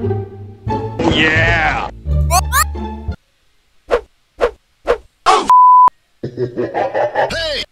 Yeah! Oh. Hey!